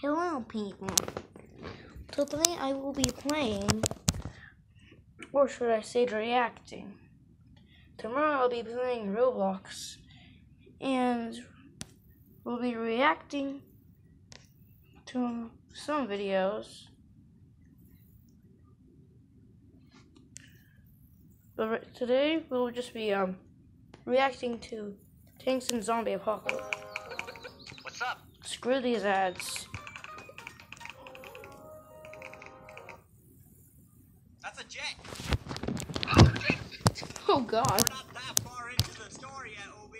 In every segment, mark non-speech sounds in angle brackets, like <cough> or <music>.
Hello, people. Today I will be playing, or should I say reacting. Tomorrow I'll be playing Roblox, and we'll be reacting to some videos. But today we'll just be um reacting to Tanks and Zombie Apocalypse. What's up? Screw these ads. OB.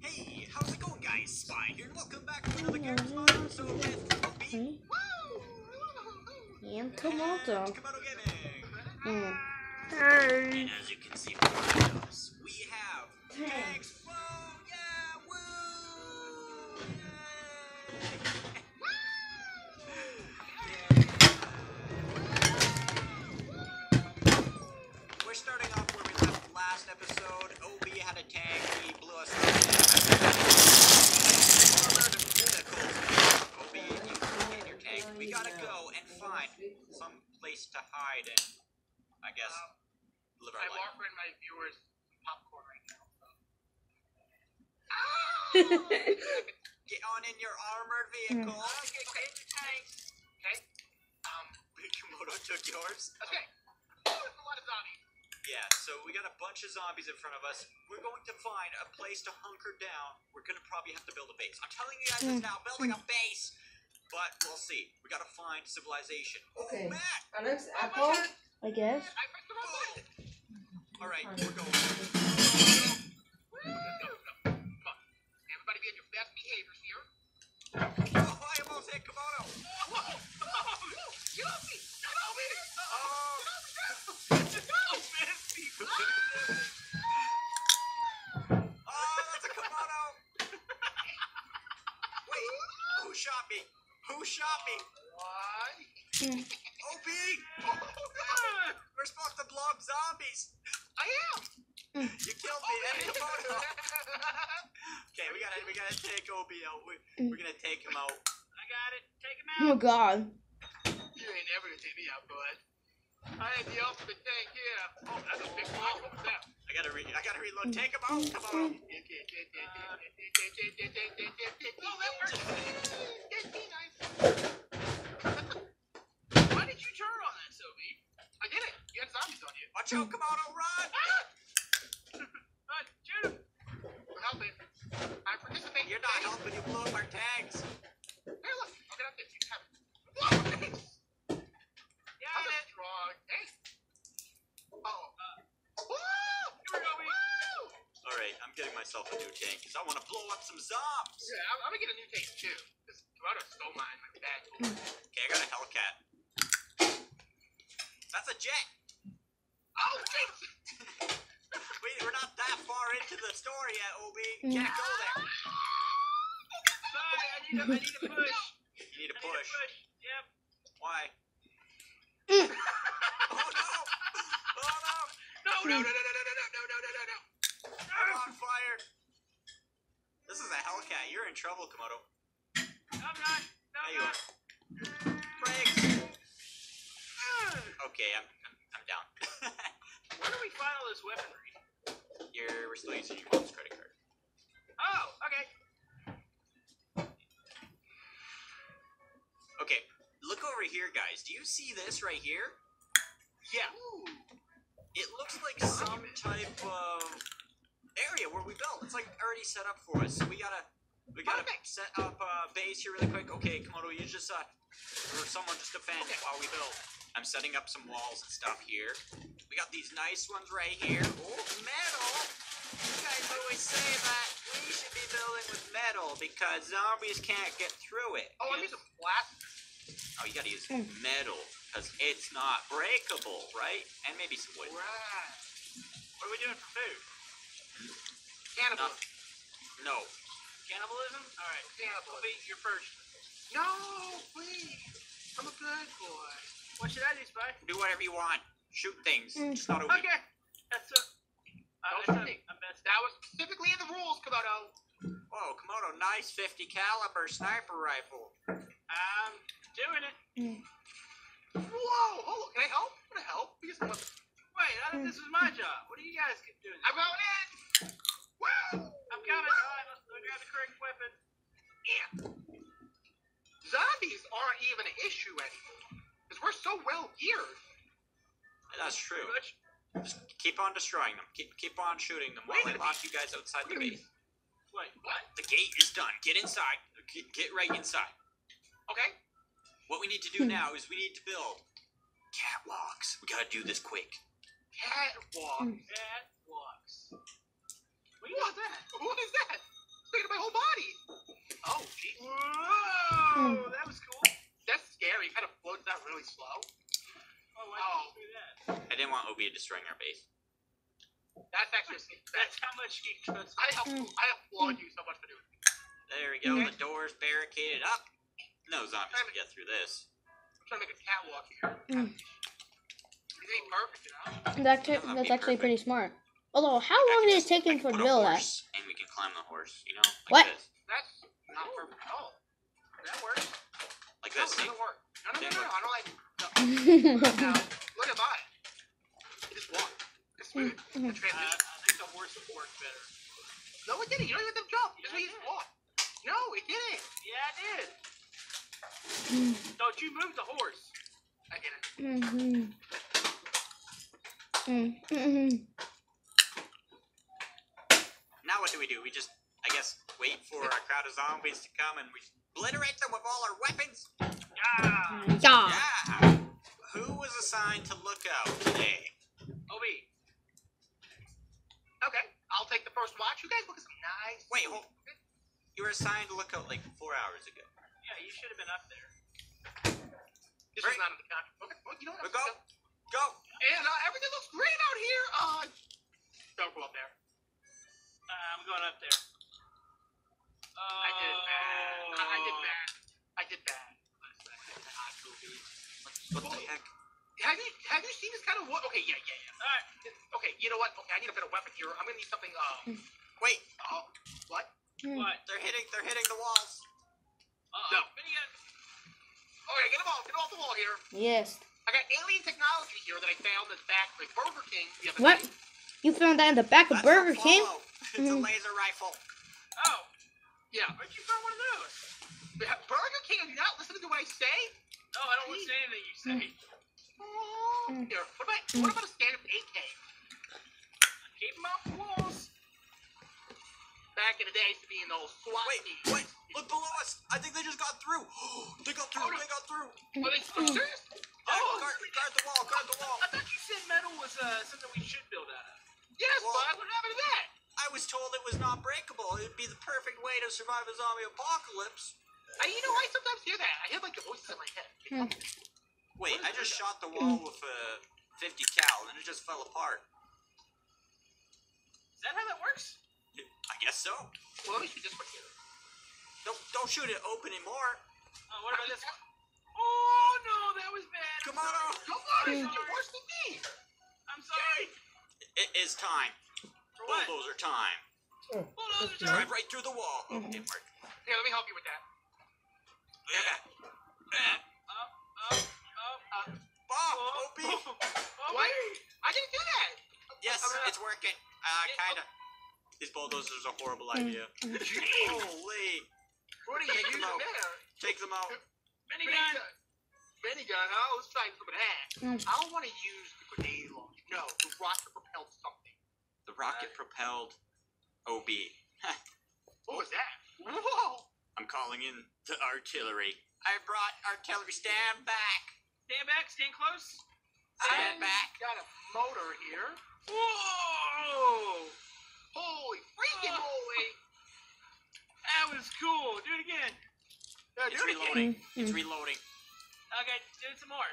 Hey, how's it going, guys? Spy here. Welcome back to another Game Spy episode with OB. Hmm? And And tomato. Komodo Gaming. Hmm. And guess. Um, live our I'm life. offering my viewers popcorn right now. Ah! Get on in your armored vehicle. Hmm. Okay, get in your tanks. Okay. Um. <laughs> Komodo took yours. Okay. Oh, a lot of zombies. Yeah, so we got a bunch of zombies in front of us. We're going to find a place to hunker down. We're gonna probably have to build a base. I'm telling you guys this hmm. now, building a base. But we'll see. We gotta find civilization. Okay. Oh, Matt! Alex, Apple. I guess. All right, we're going. We gotta take OB out. We, we're gonna take him out. I got it. Take him out. Oh. God. You ain't never gonna take me out, bud. I am the ultimate tank here. Oh, that's a big one. What was that? I gotta re I gotta reload. Take him out, Komodo. Oh, that worked. nice. Why did you turn on that, Sophie? I did it. You had zombies on you. Watch out, Komodo, run! <laughs> Ah! Run, shoot him. I'm helping. I'm participating. You're not helping. You blew up our tags. Here, look. I'll get up this. You have it. Whoa. Yeah, I'm just strong. Hey. Oh. Uh, Woo! Here we go, we. Woo! All right, I'm getting myself a new tank because I want to blow up some zombies. Yeah, I'm, I'm gonna get a new tank too. Because Toronto stole mine like bad. Okay, I got a Hellcat. That's a jet. Oh, <laughs> Jesus! Wait, we're not that far into the story yet, OB. Can't go there. Sorry, I need a, I need a push. You need a I need a push. push. Yep. Why? Mm. oh no! Oh no! No, no, no, no, no, no, no, no, no, no, no, no. I'm on fire. This is a Hellcat. You're in trouble, Komodo. No, I'm not. No, There I'm not. Brakes. Okay, I'm I'm, I'm down. Where do we find all this weaponry? You're we're still using your mom's credit card. Oh, okay. Okay, look over here, guys. Do you see this right here? Yeah. It looks like some type of area where we built. It's like already set up for us. So we gotta we gotta Perfect. set up a base here really quick. Okay, Komodo, you just uh or someone just defend Okay. while we build. I'm setting up some walls and stuff here. We got these nice ones right here. Oh, metal! You guys always say that we should be building with metal because zombies can't get through it. Oh, I need some plaster. Oh, you gotta use Mm. metal because it's not breakable, right? And maybe some wood. Right. What are we doing for food? Nothing. Cannibalism. No. Cannibalism? Alright, cannibalism. We'll be your first. No, please. I'm a good boy. What should I do, Spy? Do whatever you want. Shoot things. Mm. Just not a weed. Okay. That's a. Uh, that's a, a best. That was specifically in the rules, Komodo. Whoa, Komodo, nice 50 caliber sniper rifle. I I'm doing it. Whoa! Hold on. Can I help? Can I help? Because I'm, Wait, I thought this was my job. What are you guys keep doing? I'm going in. Woo! I'm coming. All right, let's go grab the correct weapon. Yeah. Zombies aren't even an issue anymore because we're so well geared. That's true. Pretty much. Just keep on destroying them. Keep keep on shooting them while Wait I a lock you guys outside the base. Wait, What? The gate is done. Get inside. Get, get right inside. Okay. What we need to do now is we need to build catwalks. We gotta do this quick. Catwalk. Mm. that. What What? What is that? Look at my whole body. Oh, geez. Whoa, that was cool. That's scary. Kind of floats out really slow. Oh, why Oh. did you do that? I didn't want Obi destroying our base. That's actually that's, That's how much he trusts. I have I applaud you so much for doing. it. There we go. Okay. The door's barricaded up. No zombies can get through this. I'm trying to make a catwalk here. Mm. It perfect, you know. That's, Doesn't that's actually perfect. pretty smart. Although, how long did it take him for to a build that? And we can climb the horse, you know? Like What? this. That's not perfect at all. That works. Like No, this. it doesn't work. No, no, no, Didn't no. I don't like. <laughs> No. Now, look at mine. It just walked. It's smooth. The Uh. I think the horse would work better. No, it didn't. You don't even have to jump. You just Yeah, need to walk. No, it didn't. Yeah, I did. Don't you move the horse. I didn't. Mhm. Mhm. Now what do we do? We just, I guess, wait for a crowd of zombies to come and we obliterate them with all our weapons? Yeah. Yeah. Yeah! Who was assigned to look out today? Obi. Okay, I'll take the first watch. You guys look at some nice. Wait, hold. You were assigned to look out like four hours ago. Yeah, you should have been up there. This Right. is not in the contract. Okay, well, you know what? But go, go! And uh, everything looks great out here. Uh, don't go up there. Uh, I'm going up there. Oh. I did bad. I, I did bad. I did bad. What the heck? Have you have you seen this kind of what? Okay, yeah, yeah, yeah. All right. Okay, you know what? Okay, I need a better weapon here. I'm gonna need something. Um, <laughs> Wait, uh, what? What? they're hitting, they're hitting the walls. Uh-oh. No. Minigun. Okay, get them off. Get 'em off the wall here. Yes. I got alien technology here that I found in the back of Burger King the other What? day. You found that in the back of That's Burger a King? follow. <laughs> It's a Mhm. laser rifle. Oh, Yeah. where'd you find one of those? Burger King, are you not listening to what I say? No, I don't want to say anything you say. Mm. Here, what about what about a standard AK? Keep them off the walls. Back in the day, used to be in those SWAT Wait, teams. wait, look below us. I think they just got through. <gasps> they got through, they got through. Are they Mm. serious? Yeah, Oh, guard, guard the wall, guard the wall. I thought you said metal was uh, something we should build out of. Yes, Well- bud. What happened to that? I was told it was not breakable. It'd be the perfect way to survive a zombie apocalypse. I, you know, I sometimes hear that. I hear like the voices in my head. Hmm. Wait, I just shot the wall <clears throat> with a 50 cal and it just fell apart. Is that how that works? I guess so. Well, let me shoot this one here. Don't don't shoot it open anymore. Oh, what about this one? Oh no, that was bad. Come on, sorry. oh. Come on, Hmm. you're worse than me. I'm sorry. It is time. For what? Bulldozer time. Bulldozer Yeah. time. Drive right through the wall. Oh, didn't work. Here, let me help you with that. Up, up, up. Oh, OP. Oh, What? I didn't do that. Yes, I'm it's working. Uh, kinda. This bulldozer's are a horrible idea. Holy. What are you Take them using out. there? Take them out. Minigun. Minigun. Oh, let's try some of that. Mm. I don't want to use the grenade launcher. No, the rocket propelled something. The rocket propelled OB. What was that? Whoa! I'm calling in the artillery. I brought artillery. Stand back. Stand back. Stand close. Stand I back. Got a motor here. Whoa! Holy freaking Oh. holy! That was cool. Do it again. Yeah, It's do it again. reloading. Mm, It's reloading. Okay, do it some more.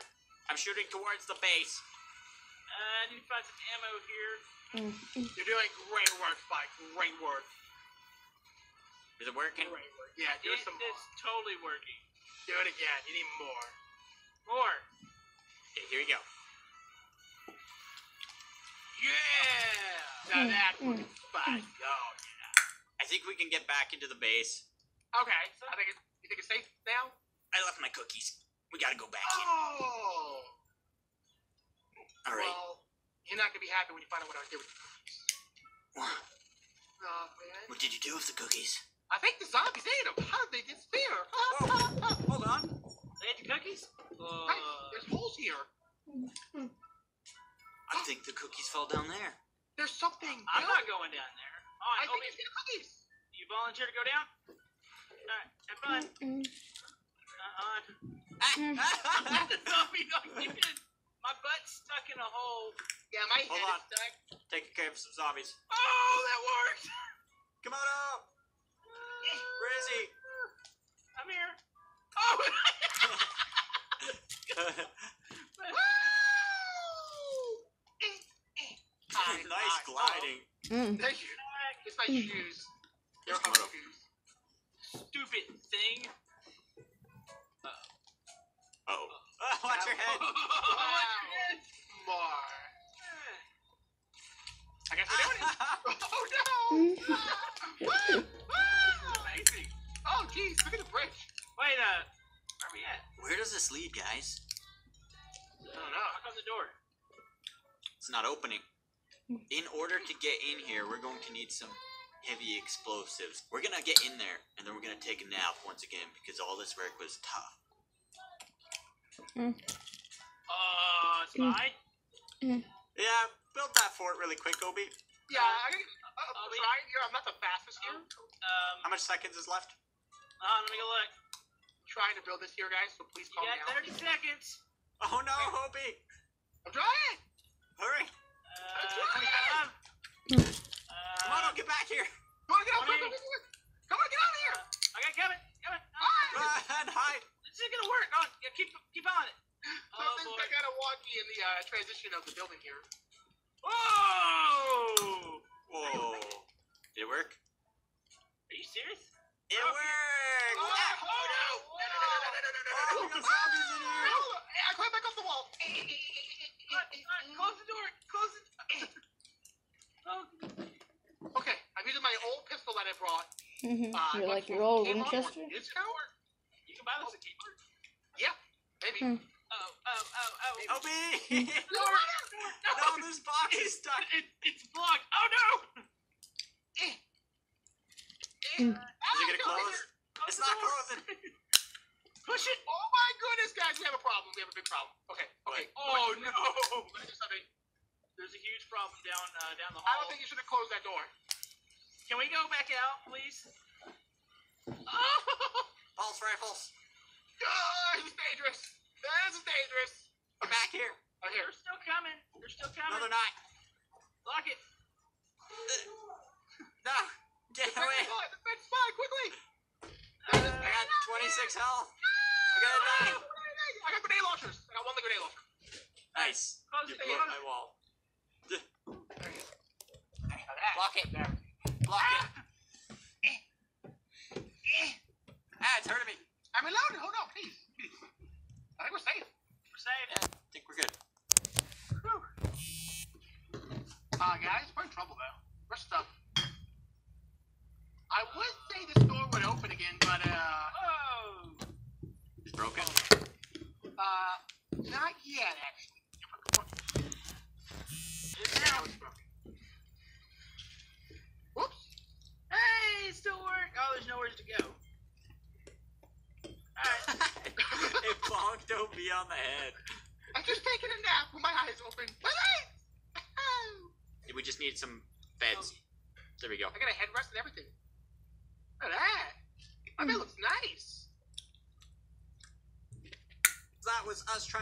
I'm shooting towards the base. Uh, I need to find some ammo here. Mm, mm. You're doing great work, Spike. Great work. Is it working? Great work. Yeah, do It it some is more. totally working. Do it again. You need more. More. Okay, here we go. Yeah. Now Mm, that's mm, what Oh yeah. I think we can get back into the base. Okay. I think it's. You think it's safe now? I I left my cookies. We gotta go back in. Oh. All right. Well, you're not gonna be happy when you find out what I did with the cookies. What? Oh, man. What did you do with the cookies? I think the zombies ate them. How did they disappear? Whoa, <laughs> hold on. They had the cookies? Uh, Hey, there's holes here. I think the cookies fell down there. There's something. I'm down not going down there. All I right, think it's the cookies. you volunteer to go down? All right, have fun. Uh-uh. <laughs> <laughs> Obi. My butt's stuck in a hole. Yeah, my Hold head on. is stuck. Taking care of some zombies. Oh, that worked. Come on up. Where is he? I'm here. <laughs> Oh, nice gliding. Mm. Thank you. It's my shoes. They're Come hover on. shoes. stupid thing. Oh. <laughs> Watch your head. Wow. More. <laughs> I guess we're doing it. Oh no! Woo! <laughs> Woo! Amazing. Oh jeez, look at the bridge. Wait, uh, where are we at? Where does this lead, guys? I don't know. Knock on the door. It's not opening. In order to get in here, we're going to need some heavy explosives. We're gonna get in there, and then we're gonna take a nap once again because all this work was tough. Uh, it's Mm. Yeah, build that fort really quick, Obi. Yeah, I gotta uh, uh, I'll be- try here. I'm not the fastest here. Um, How much seconds is left? uh, let me go look. trying to build this here, guys. So please You calm got down. 30 seconds. Oh no, Obi! I'm trying. Hurry! Uh, That's right. 25. Come on, Uh, get back here! Come on, get out! Come on, get out of here! Coming. Coming. Ah! Run, hide! This is gonna work. Keep keep on it. Oh Something's boy. kind of wonky in the uh, transition of the building here. Whoa! Whoa. Did it work? Are you serious? It worked! Oh, Ah! oh no! No, no, no, no, no, no, no, no, Oh, no, we no. zombies in here. Oh, I climbed back off the wall. Close the door. Close it. Oh, Okay, I'm using my old pistol that I brought. Uh, You're like your old Winchester? Discount? you can buy this at Kmart. Maybe. Hmm. Oh, oh, oh, oh. Obi! <laughs> No, <laughs> No, no, this box is stuck! It, it's blocked. Oh no! Eh. Hmm. Is it gonna close? Close It's the not closing! <laughs> Push it. Oh my goodness, guys, we have a problem. We have a big problem. Okay, okay. Oh no! Let me do something. There's a huge problem down uh, down the hall. I don't think you should have closed that door. Can we go back out, please? <laughs> Oh, Pulse rifles! this is dangerous. This is dangerous. Get back here! Oh, here. They're still coming. They're still No, coming. they're not! Lock it. No! Get Defend away! the spot, defend the spot, quickly. I got 26 health! I got a knife! I got grenade launchers. I got one grenade launcher. Nice! Close You it. blew up my wall. Block it! Block it! Ah, it's hurting me! I'm reloading. Hold on, please. please. I think we're safe. We're safe. Yeah, I think we're good. Uh, guys, we're in trouble though. We're stuck. I would say this door would open again, but uh, Oh. It's broken. uh, not yet actually. It's Now down. it's broken. Whoops. Hey, it still work. Oh, there's nowhere to go. Alright. it bonked Obi on the head. I'm just taking a nap with my eyes open. My eyes. We just need some beds. There we go. I got a headrest and everything. Look at that. My bed looks nice. That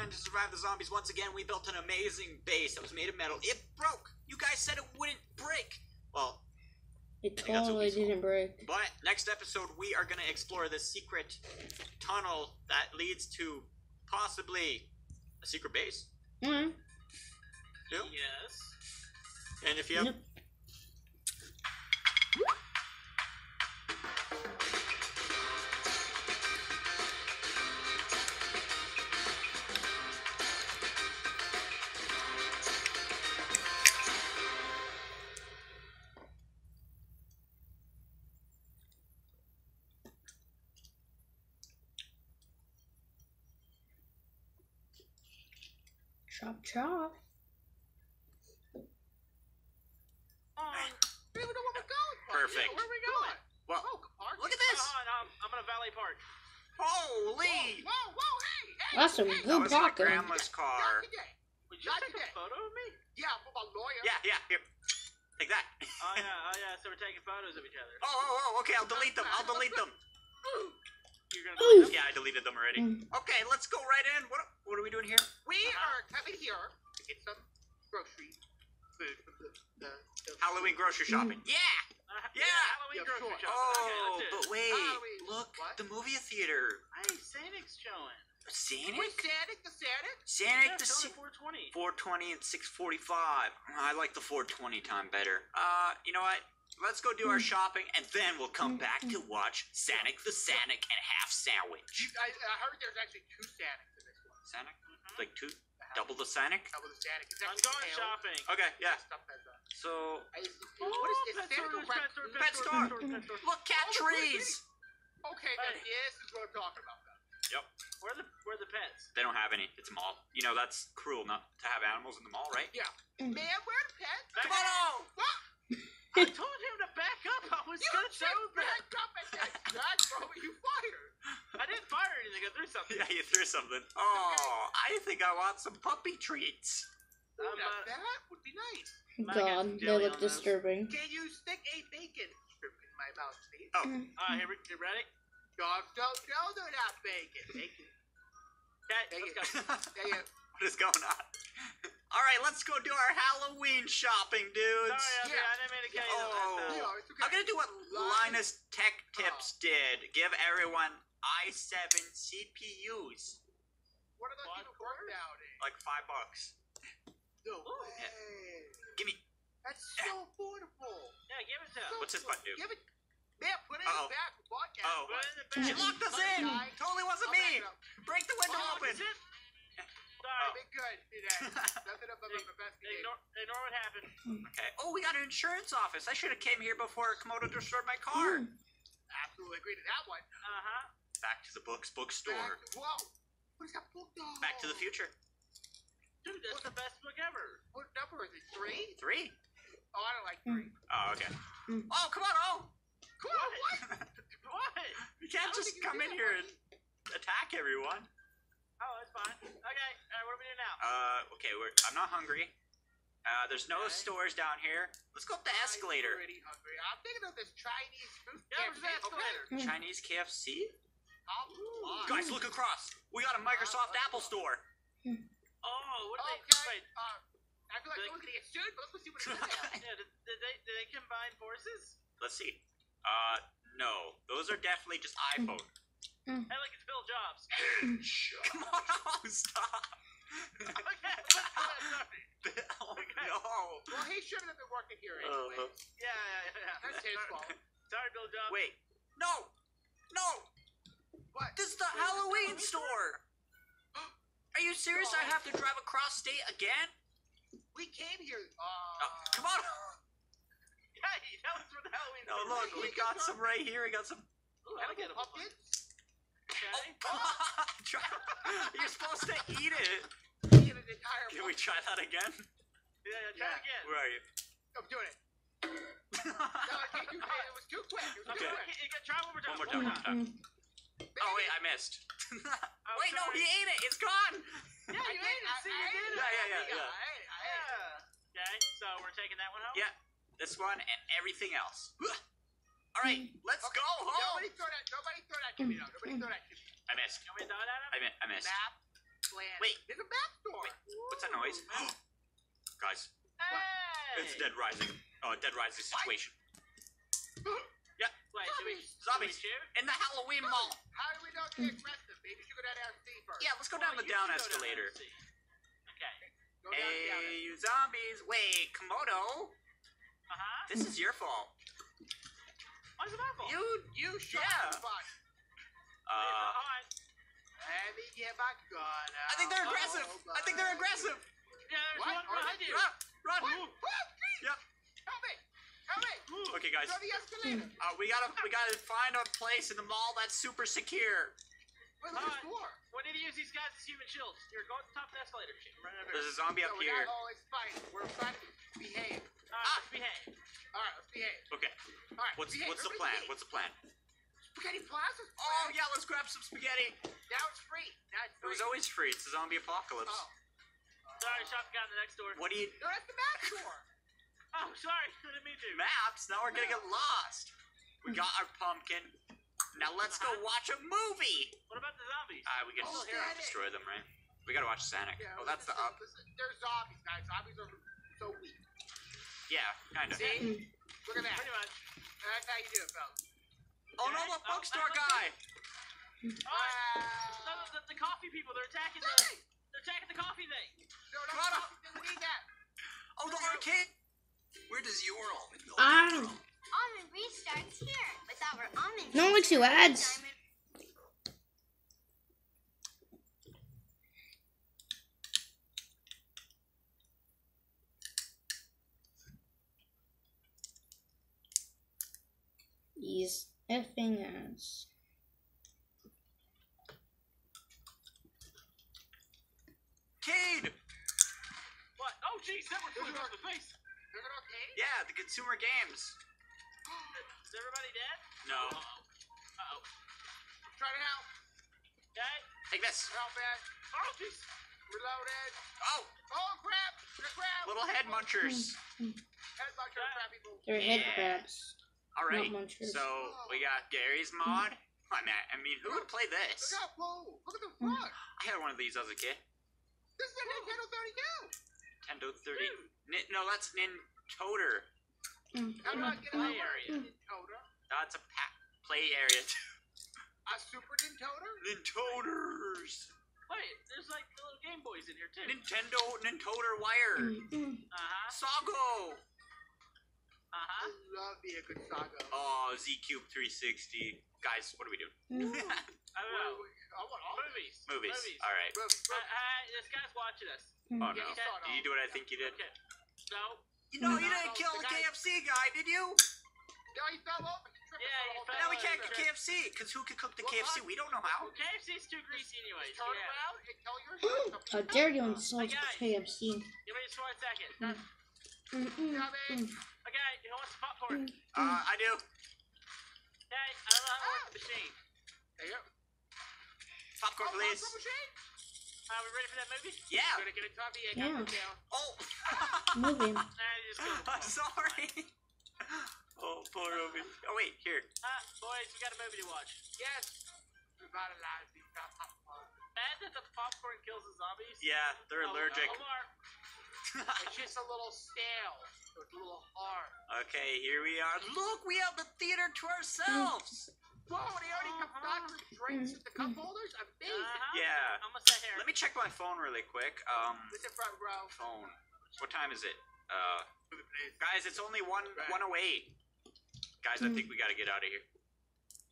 was trying to survive the zombies. Once again, we built an amazing base that was made of metal. It broke. You guys said it wouldn't break. Well, It think that's what we totally didn't break. but next episode, we are going to explore the secret tunnel that leads to possibly a secret base. Mm. Yeah. Yes. And if you have Yep. Park. Perfect. Yeah, where are we going? Well, Oh, park. look at this. On, I'm, I'm gonna valet park. Holy! Whoa, whoa, hey, hey. That's some hey, That good was my parking. grandma's car. Would you Not take today. a photo of me? Yeah, for my lawyer. Yeah, yeah, here. Take that. Oh yeah, oh yeah. So we're taking photos of each other. Oh, oh, oh, okay, I'll delete them. I'll delete them. You're gonna. Delete them? Yeah, I deleted them already. Mm. Okay, let's go right in. What what are we doing here? We Uh-huh. are coming here to get some groceries, food from the, the, the Halloween grocery shopping. Yeah! Uh, Yeah. Halloween Yeah, grocery sure. shopping. Oh, okay, but wait. Halloween. Look, What? the movie theater. Hey, Sanic's showing. Sanic? Wait, Sonic, the Sonic? Sanic Yeah, the showing Sa- at 420. 420 and 645. I like the 420 time better. Uh, you know what? Let's go do our shopping and then we'll come back to watch Sonic the Sonic and Half Sandwich. I, I heard there's actually two Sonics in this one. Sonic? Mhm. Like two? Double the Sonic? Double the Sonic. It's I'm going tail. shopping. Okay, yeah. Stuff as a, So, I, it's, it's, Oh, what is it? pet Sonic store, pet store, raccoon? Pet store. pet store. look, cat Oh, trees! Okay, now Hey. this is what I'm talking about. Now. Where are the where are the pets? They don't have any. It's a mall. You know, that's cruel not to have animals in the mall, right? Yeah. Man, where are the pets? Come on, oh! What? I <laughs> told him to back up. I was You gonna just show them. backed up and said, Jack, bro, you fired. I didn't fire anything. I threw something. Yeah, you threw something. Oh, I think I want some puppy treats. Ooh, Um, now uh, that would be nice. Might get God, they look on those. disturbing. Can you stick a bacon strip in my mouth, please? Oh. Uh, here we you ready? Dogs don't know they're not bacon. Bacon. Okay, Thank let's go. You <laughs> what is going on? All right, let's go do our Halloween shopping, dudes. Sorry, Elvie, Yeah. I didn't mean to kill you that Oh. last go. time. it's okay. I'm gonna do what Linus Tech Tips oh. did. Give everyone i7 CPUs, What are those Quad even work nowadays? like five bucks. No Oh, way. Give me. That's so affordable. Yeah, give it to him. So What's this button do? Give it. Man, put it Uh-oh. in the back. for Podcast. Oh. Put it in the She locked us in. Totally wasn't I'll me. Break the window Oh, open. Is it? Oh. Sorry. Been good today. <laughs> Nothing about my investigation. Ignore, ignore what happened. Hmm. Okay. Oh, we got an insurance office. I should have came here before Komodo destroyed my car. Hmm. Absolutely agree to that one. Uh huh. Back to the books bookstore. Back, whoa. What is that book though? Back to the future. Dude, that's the best book ever. What number is it? Three? Three. Oh, I don't like hmm. three. Oh, okay. Oh, come on, oh! Come on, what? <laughs> What? You can't just come in here and attack everyone. Oh, that's fine. Okay, alright, what do we do now? Uh, okay, we're, I'm not hungry. Uh, there's no Okay. stores down here. Let's go up the I'm escalator. pretty hungry. I'm thinking of this Chinese food. Yeah, where's the escalator? Mm. Chinese KFC? I'll. Guys, look across. We got a Microsoft Apple store. Oh, what are Okay. they. Wait, Uh, I feel like Did- someone's gonna get sued, but let's go see what it <laughs> is. now. yeah, did, did, they, did they combine forces? Let's see. Uh, no. Those are definitely just <laughs> iPhone. Hey, like it's Bill Jobs. <laughs> Come on, oh, <laughs> stop. okay, <laughs> sorry. oh, Okay. no. well, he shouldn't have been working here anyway. Uh-huh. Yeah, yeah, yeah. That's his fault. Sorry, Bill Jobs. Wait. No. No. What? This is the Wait, this is Halloween Halloween store. <gasps> Are you serious? I have to drive across state again? We came here. Uh, Oh, come on. Hey, that was for the Halloween. No, look, we got some right here. We got some. Ooh, I get a pumpkins. <laughs> Oh, You're supposed to eat it. We get an entire. Can we try that again? Yeah, yeah, try Yeah. again. Where are you? I'm doing it. <laughs> No, I can't do that. It was too quick. It was Okay. too quick. you can try one more time. One more time, one more time. oh wait, I missed. <laughs> Oh, wait, no, he ate it. It's gone. Yeah, you ate it. See, you did it. Yeah, yeah, yeah, I yeah. ate it, I ate it. Yeah. Okay, so we're taking that one home? Yeah. This one and everything else. <sighs> All right, let's Okay, go home. Nobody throw that. Nobody throw that to me. No, nobody throw that to me. I missed. Can we it? I, mi- I missed. Map. Land. Wait. There's a map store. What's that noise? <gasps> Guys, Hey! it's Dead Rising. Oh, Dead Rising situation. <gasps> yeah. Wait, Zombies. shoot? In the Halloween mall. How do we not get aggressive? Maybe you should go down and see first. Yeah, let's go down the down go down escalator. Okay. Go down, down. Hey, you zombies. Wait, Komodo. Uh-huh. This is your fault. Why's it my fault? You, you shot Yeah. somebody. Uh, Let me get my gun out. I think they're aggressive. I think they're aggressive. Yeah, there's What? one Are behind they- you. Run, run. What? What? Please. Yep. Help me. Help me. Okay, guys. The. Uh, we gotta we gotta find a place in the mall that's super secure. Wait, look at Alright. this door. We need to use these guys as human shields. You're going to the top of the escalator. Shoot, right over There's here. a zombie up No, we're here. not always fighting. We're trying to behave. Alright, let's behave. Alright, let's behave. Okay. Alright, What's behave. what's the plan? behave. What's the plan? Spaghetti Plaza's Oh yeah, let's grab some spaghetti. Now it's free. Now it's It was always free. It's a zombie apocalypse. Oh. Sorry, shot the guy in the next door. What do you No, that's the back door. <laughs> Oh, sorry. <laughs> I didn't mean to. maps? Now we're gonna get lost. We got our pumpkin. Now let's go watch a movie. What about the zombies? Uh, we can Oh, just destroy them, right? We gotta watch Sonic. Yeah, oh, that's the up. Listen, they're zombies, guys. Zombies are so weak. Yeah, kinda. See? Look at that. Pretty much. That's how you do it, fellas. Oh no, the Oh, bookstore oh, guy. Oh, no, the, the, the coffee people. They're attacking the, they're attacking the coffee thing. No, no, Come on no, up. we need that. Oh, the arcade. Where does your almond milk Ah. come from? Almond restarts here with our almond. No one likes you ads. Diamond These effing ads. Cade. What? Oh, jeez, that one flew across the face. They're an arcade? Yeah, the consumer games. <gasps> Is everybody dead? No. Uh-oh. Uh-oh. Try to help. Okay. Take this. Help, man. Oh, jeez. Reloaded. Oh, Oh, crap. They're crap. little head munchers. Mm, mm. Head buncher crap people. They're head Yeah. crabs. All right. So we got Garry's Mod. I mean, I mean, who would play this? Look how cool. Look at the hmm. front. I had one of these as a kid. This is a Nintendo 32. Nintendo 30. Hmm. Ni- no, that's Nintoder. How do I get Play over area. Nintendo? That's a pa- play area. A Super Nintendo? Nintoders. Wait, there's like little Game Boys in here too. Nintendo Nintoder wire. Uh huh. Sago. Uh I huh. love me a saga. Oh, Z Cube 360. Guys, what are we doing? Mm. <laughs> I don't know. Wait, wait, I want all Movies. Movies. Movies. All right. Movies, Uh, uh, this guy's watching us. Oh no. Yeah, he saw Did you do what I think you did? Okay. No. You know, you didn't no, kill the the guy- KFC guy, did you? No, he fell over. He tripped Yeah, and he fell fell. Now we can't okay. get KFC because who could cook the Well, KFC? We don't know how. Well, KFC's too greasy anyways. Turn Yeah. around and tell your How dare you insult guys. KFC? Give me just one second. Mm. Mm-mm. Dummy. Okay, who wants some popcorn? Uh, I do. Okay, I don't know how to work the machine. There you go. Popcorn, Oh, please. popcorn machine. Are we ready for that movie? Yeah. Gonna get a Tommy and Yeah. down. Oh. <laughs> Moving. Nah, just. I'm sorry. Oh, poor Obi. Oh wait, here. Ah, boys, we got a movie to watch. Yes. Revitalize these popcorn. Mad that the popcorn kills the zombies. Yeah, they're Oh, allergic. Omar, <laughs> It's just a little stale. So it's a little hard. okay, here we are. Look, we have the theater to ourselves. Whoa, they already come got the drinks with the cup holders? Amazing. Uh-huh. Yeah. Almost that hair. Let me check my phone really quick. Um, Listen, front row. phone. What time is it? Uh, guys, it's only one Right. one away. Guys, I think we gotta get out of here.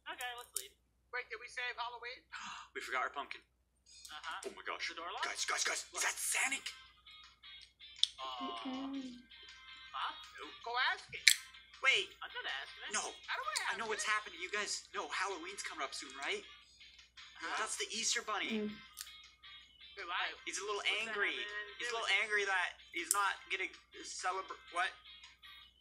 Okay, let's leave. Wait, did we save Halloween? <gasps> We forgot our pumpkin. Uh huh. Oh my gosh. The door locked? Guys, guys, guys, is that Sonic? Uh, Mm. Huh? Go ask it. Wait, I'm not asking it. no. I don't want to I know what's happening. You guys know Halloween's coming up soon, right? Uh-huh. That's the Easter Bunny. Mm. He's a little What's angry. having anything to He's a little angry that he's not getting celebrate. What?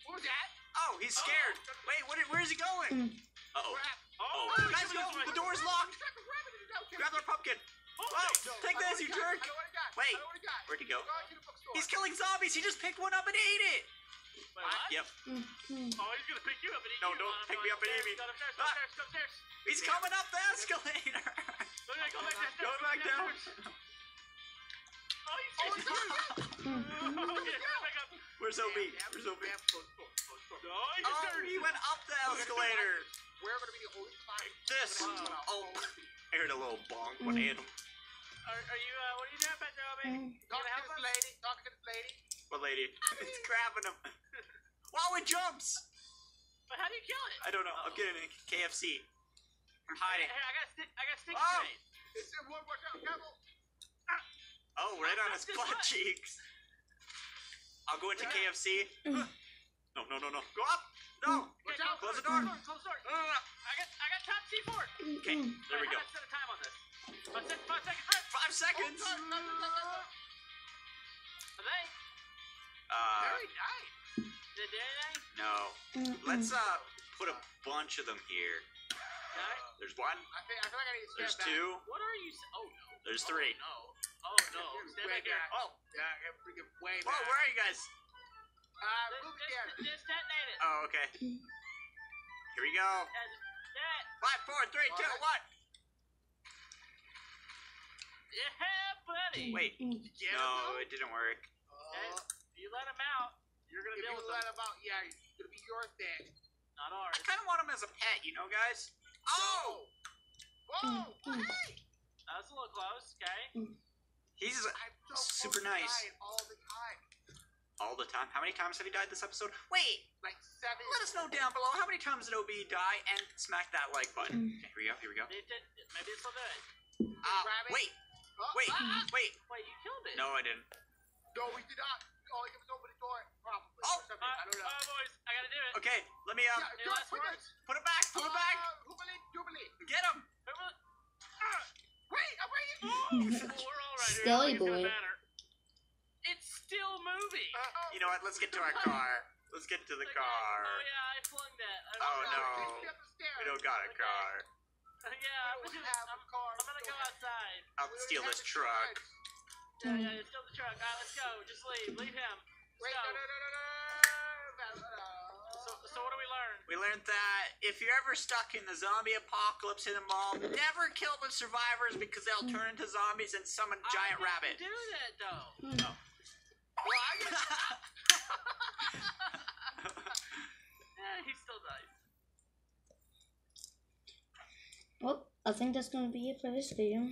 What was that? Oh, he's scared. Wait, what? Where is he going? Mm. Uh oh. Crap. Oh, he's guys, coming go! this. The door's locked. Check the rabbit in the note. Grab their pumpkin. Oh, Whoa! No, Take I this, you jerk! I know what he got. Wait. I know what he got. Where'd he go? Go to the bookstore. He's killing zombies. He just picked one up and ate it. Wait, what? Yep. Mm. Mm. Oh, he's gonna pick you up and eat No, you. don't Come pick come me up and eat me. Upstairs, Ah. upstairs, upstairs. He's coming up the escalator. Go back, go back downstairs. Go back down. Oh, he's Oh, he's chasing coming. Oh, yeah, go back up. Where's Damn, Obi? Where's. No, he just Oh, he went up the escalator. We're gonna be the only client. This. We're gonna have Oh, a- I heard a little bonk when I hit him. Are, are you, uh, what are you doing back there, Obi? Talking gonna this lady. Talking to this lady. What lady? <laughs> It's grabbing him. <laughs> Wow, it jumps. But how do you kill it? I don't know. I'm getting a KFC. I'm hiding. Hey, I got stick, I got sticky Oh. grenade. It's a one. Watch out, Devil. Oh, right on his That's butt what? cheeks. I'll go into Yeah. KFC. Mm. <gasps> No, no, no, no. Go up. No. Watch Okay, out. Close the door. Close the door. I got, I got top C4. Okay, Mm. there we go. How much set of time on this? seconds. Oh, no, no, no, no, no. I think. Uh, Very nice. Did it do no. Mm-mm. Let's uh put a bunch of them here. Okay. There's one. I think I feel like I need to There's step back. two. What are you? Oh no. There's Oh, three. no. Oh no. You're Stand back here. Oh. Yeah, I got freaking way Whoa, where are you guys? Uh, Just, move just, again. just detonate it. Oh, okay. Here we go. Yeah, just, that. Five, four, three, two, one. Yeah, buddy. Wait. Get No, it didn't work. Uh, If you let him out, you're gonna if deal you with let him. him out, yeah, it's gonna be your thing. Not ours. I kind of want him as a pet, you know, guys. Oh, Whoa! Mm, mm. Hey! That's a little close. Okay. he's so Super nice. dying all the time. all the time. How many times have you died this episode? Wait, Like seven. let us know down below how many times did OB die and smack that like button. Mm. Okay, here we go. Here we go. Maybe it- maybe this will do. Uh, wait, Oh, wait, ah! wait. Wait, you killed it. No, I didn't. No, we did not. Oh, he was open the door. Probably. Oh. Uh, I don't know. oh, boys, I gotta do it. Okay, let me um yeah, Any do it, last quick. words? put it back. Put it back. Uh, Hoobly, doobly. Get him. Who Wait, I'm waiting. Well, we're all right here. Skelly I it's boy. It's still moving. Uh, oh, You know what? Let's get to our <laughs> car. Let's get to the Okay. car. Oh yeah, I flung that. I Oh, flung no. that. Take me up the stairs. We don't got a Okay. car. Uh, <laughs> yeah, I'm, We gonna, don't have I'm, a car. I'm gonna go outside. I'll steal this truck. treads. Yeah, yeah, mm. yeah, steal the truck. Alright, let's go. Just leave. Leave him. Wait, so, no, no, no, no, no. so, so what do we learn? We learned that if you're ever stuck in the zombie apocalypse in a mall, never kill the survivors because they'll mm. turn into zombies and summon I giant didn't rabbit. Do that though. Mm. Well, I get Yeah, <laughs> he still dies. Well, I think that's gonna be it for this video.